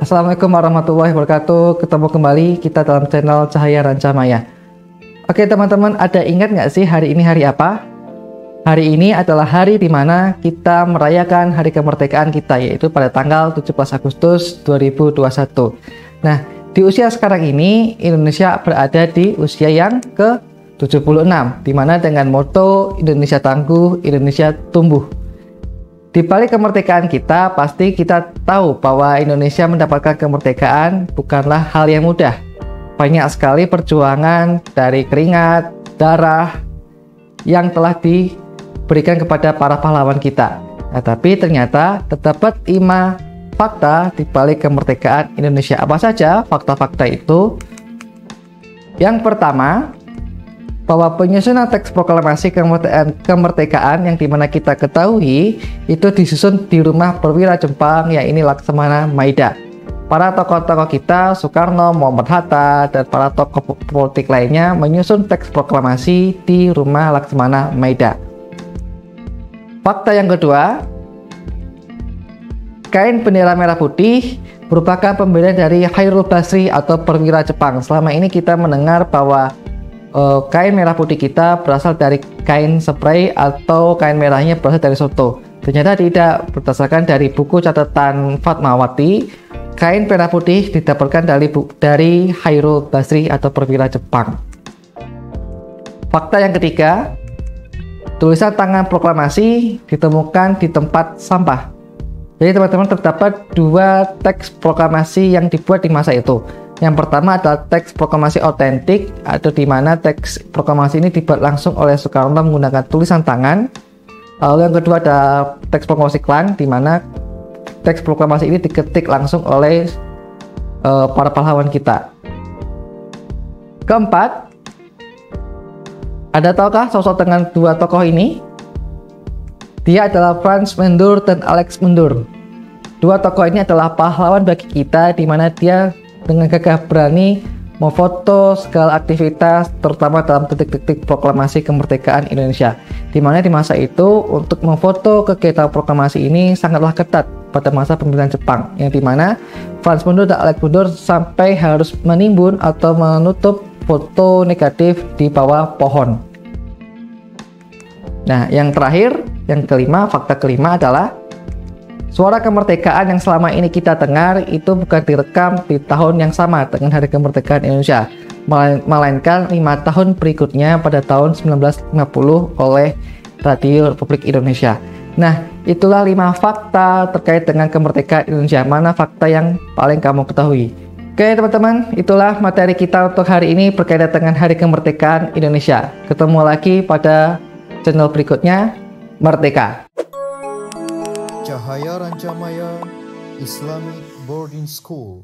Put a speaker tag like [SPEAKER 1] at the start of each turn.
[SPEAKER 1] Assalamualaikum warahmatullahi wabarakatuh. Ketemu kembali kita dalam channel Cahaya Rancamaya. Oke teman-teman, ada ingat nggak sih hari ini hari apa? Hari ini adalah hari di mana kita merayakan hari kemerdekaan kita, yaitu pada tanggal 17 Agustus 2021. Nah, di usia sekarang ini, Indonesia berada di usia yang ke-76, di mana dengan moto Indonesia Tangguh, Indonesia Tumbuh. Di balik kemerdekaan kita, pasti kita tahu bahwa Indonesia mendapatkan kemerdekaan bukanlah hal yang mudah. Banyak sekali perjuangan dari keringat, darah yang telah diberikan kepada para pahlawan kita. Nah, tapi ternyata terdapat lima fakta di balik kemerdekaan Indonesia. Apa saja fakta-fakta itu? Yang pertama, bahwa penyusunan teks proklamasi kemerdekaan, yang di mana kita ketahui itu disusun di rumah perwira Jepang ya ini Laksamana Maida. Para tokoh-tokoh kita, Soekarno, Muhammad Hatta, dan para tokoh politik lainnya menyusun teks proklamasi di rumah Laksamana Maida. Fakta yang kedua, kain bendera merah putih merupakan pembeda dari Hairul Basri atau perwira Jepang. Selama ini kita mendengar bahwa uh, kain merah putih kita berasal dari kain spray atau kain merahnya berasal dari soto. Ternyata tidak berdasarkan dari buku catatan Fatmawati, kain merah putih didapatkan dari dari Hairul Basri atau perwira Jepang. Fakta yang ketiga, tulisan tangan proklamasi ditemukan di tempat sampah. Jadi teman-teman terdapat dua teks proklamasi yang dibuat di masa itu. Yang pertama adalah teks proklamasi otentik atau di mana teks proklamasi ini dibuat langsung oleh Soekarno menggunakan tulisan tangan. Lalu yang kedua ada teks proklamasi klan di mana teks proklamasi ini diketik langsung oleh uh, para pahlawan kita. Keempat, ada tahukah sosok dengan dua tokoh ini? Dia adalah Franz Mendur dan Alex Mendur. Dua tokoh ini adalah pahlawan bagi kita di mana dia dengan gagah berani memfoto segala aktivitas terutama dalam detik-detik proklamasi kemerdekaan Indonesia. Di mana di masa itu untuk memfoto kegiatan proklamasi ini sangatlah ketat pada masa pemerintahan Jepang. Yang di mana Franz Mundur dan Alex Mundur sampai harus menimbun atau menutup foto negatif di bawah pohon. Nah yang terakhir yang kelima fakta kelima adalah Suara kemerdekaan yang selama ini kita dengar itu bukan direkam di tahun yang sama dengan Hari Kemerdekaan Indonesia, melainkan lima tahun berikutnya pada tahun 1950 oleh Radio Republik Indonesia. Nah, itulah lima fakta terkait dengan kemerdekaan Indonesia. Mana fakta yang paling kamu ketahui? Oke teman-teman, itulah materi kita untuk hari ini berkaitan dengan Hari Kemerdekaan Indonesia. Ketemu lagi pada channel berikutnya. Merdeka!
[SPEAKER 2] Cahaya Rancamaya Islamic Boarding School